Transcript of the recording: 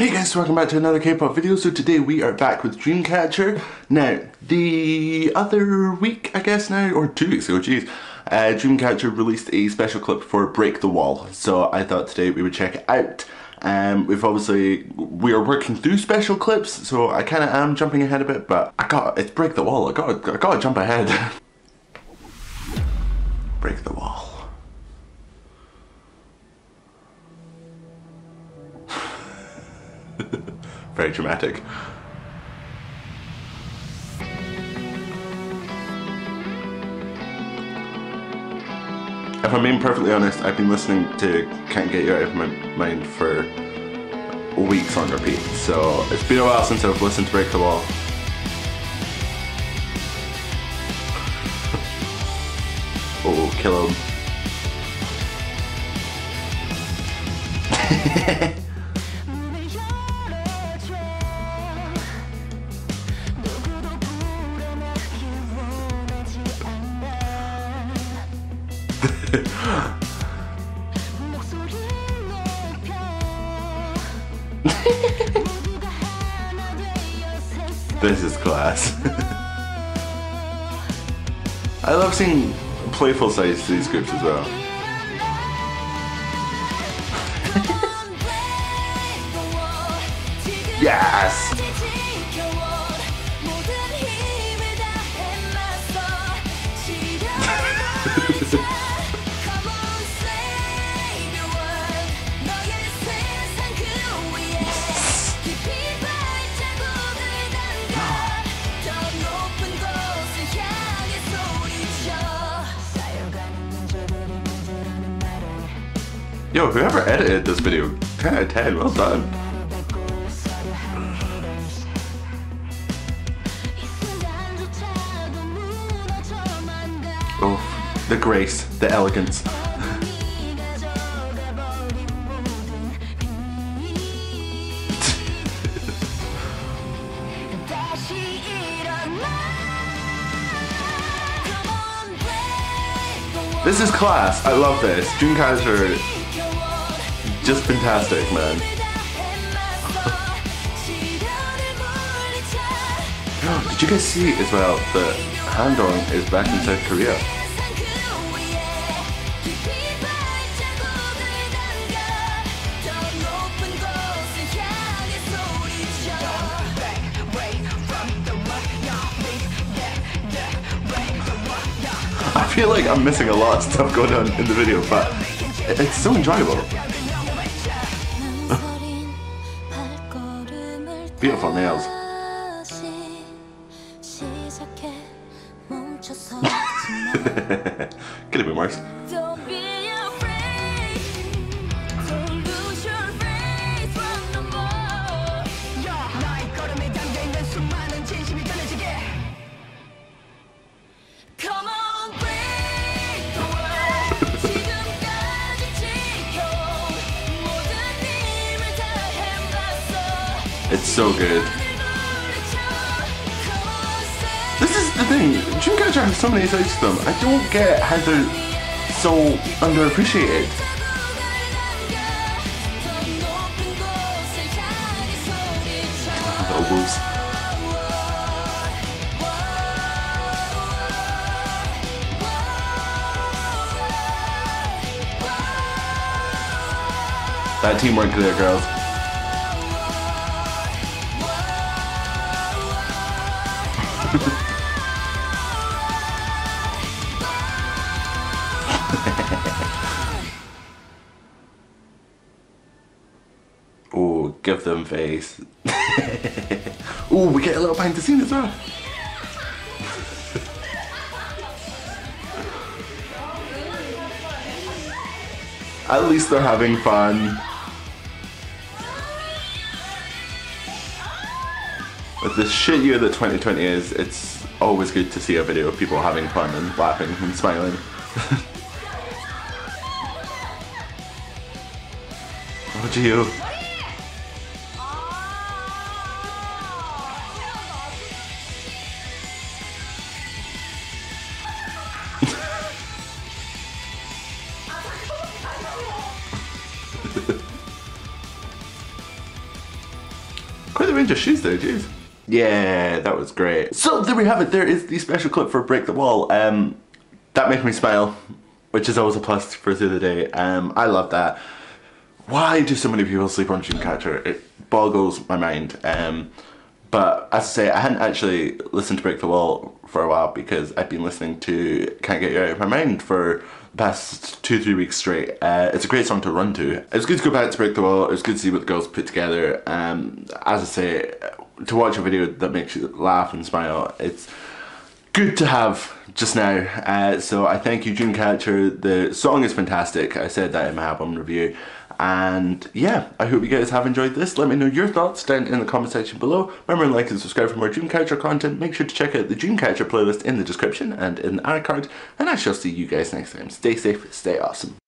Hey guys, welcome back to another K-pop video. So today we are back with Dreamcatcher. Now, the other week, I guess now, or two weeks ago, jeez, uh, Dreamcatcher released a special clip for Break the Wall. So I thought today we would check it out. Um, we've obviously, we are working through special clips, so I kind of am jumping ahead a bit, but I got, it's Break the Wall, I gotta, I gotta jump ahead. break the Wall. Very dramatic. If I'm being perfectly honest, I've been listening to Can't Get You Out of My Mind for weeks on repeat. So it's been a while since I've listened to Break the Wall. oh, kill him. this is class. I love seeing playful sides to these groups as well. yes! Yo, whoever edited this video, 10 out of 10, well done. Oh, the grace, the elegance. This is class. I love this. Dreamcatcher just fantastic, man. Did you guys see as well that Handong is back in South Korea? I feel like I'm missing a lot of stuff going on in the video, but it's so enjoyable. Beautiful nails. Could have been worse. So good. This is the thing, Dreamcatcher has so many sides to them. I don't get how they're so underappreciated. Wolves. That teamwork there, girls. oh, give them face. oh, we get a little behind the scene as well. At least they're having fun. With the shit year that 2020 is, it's always good to see a video of people having fun and laughing and smiling. Oh, range of shoes though, jeez. Yeah, that was great. So there we have it. There is the special clip for Break the Wall. Um, that makes me smile, which is always a plus for through the day. Um, I love that. Why do so many people sleep on Dreamcatcher? It boggles my mind. Um, but as I say, I hadn't actually listened to Break the Wall for a while because I've been listening to Can't Get You Out of My Mind for the past two, three weeks straight. Uh, it's a great song to run to. It's good to go back to Break the Wall. It's good to see what the girls put together. Um, as I say, to watch a video that makes you laugh and smile, it's good to have just now. Uh, so I thank you, Dreamcatcher. The song is fantastic. I said that in my album review. And yeah, I hope you guys have enjoyed this. Let me know your thoughts down in the comment section below. Remember to like and subscribe for more Dreamcatcher content. Make sure to check out the Dreamcatcher playlist in the description and in the card. And I shall see you guys next time. Stay safe, stay awesome.